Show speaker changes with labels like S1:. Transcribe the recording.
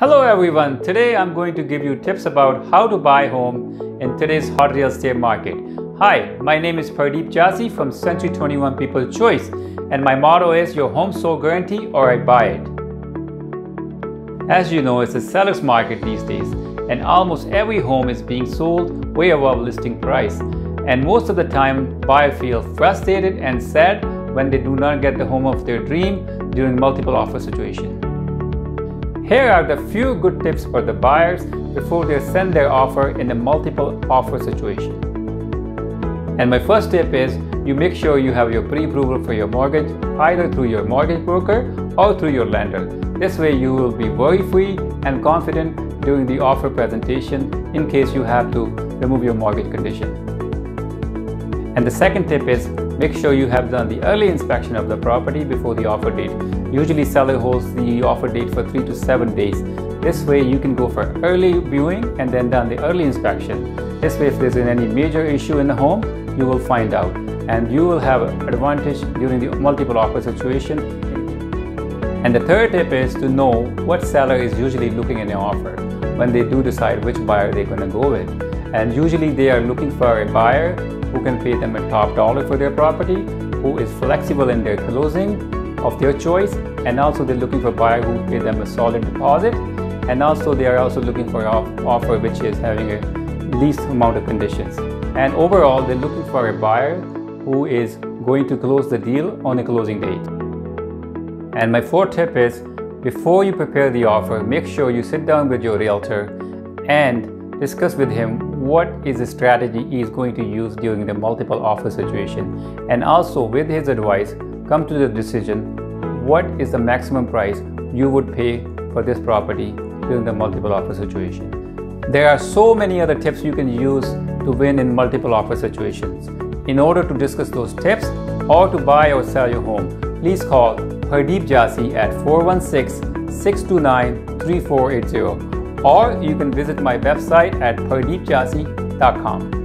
S1: Hello everyone, today I'm going to give you tips about how to buy home in today's hot real estate market. Hi, my name is Pardeep Jassi from Century 21 People Choice and my motto is your home sold guarantee or I buy it. As you know, it's a seller's market these days and almost every home is being sold way above listing price. And most of the time, buyers feel frustrated and sad when they do not get the home of their dream during multiple offer situation. Here are the few good tips for the buyers before they send their offer in a multiple offer situation. And my first tip is you make sure you have your pre-approval for your mortgage either through your mortgage broker or through your lender. This way you will be worry-free and confident during the offer presentation in case you have to remove your mortgage condition. And the second tip is make sure you have done the early inspection of the property before the offer date. Usually seller holds the offer date for 3 to 7 days. This way you can go for early viewing and then done the early inspection. This way if there's any major issue in the home, you will find out and you will have advantage during the multiple offer situation. And the third tip is to know what seller is usually looking in an offer when they do decide which buyer they're going to go with. And usually they are looking for a buyer who can pay them a top dollar for their property, who is flexible in their closing, of their choice and also they're looking for a buyer who pay them a solid deposit and also they are also looking for an offer which is having a least amount of conditions. And overall they're looking for a buyer who is going to close the deal on a closing date. And my fourth tip is before you prepare the offer make sure you sit down with your realtor and discuss with him what is the strategy he is going to use during the multiple offer situation. And also with his advice come to the decision what is the maximum price you would pay for this property during the multiple offer situation. There are so many other tips you can use to win in multiple offer situations. In order to discuss those tips or to buy or sell your home, please call Pardeep Jassi at 416-629-3480 or you can visit my website at pardeepjassi.com.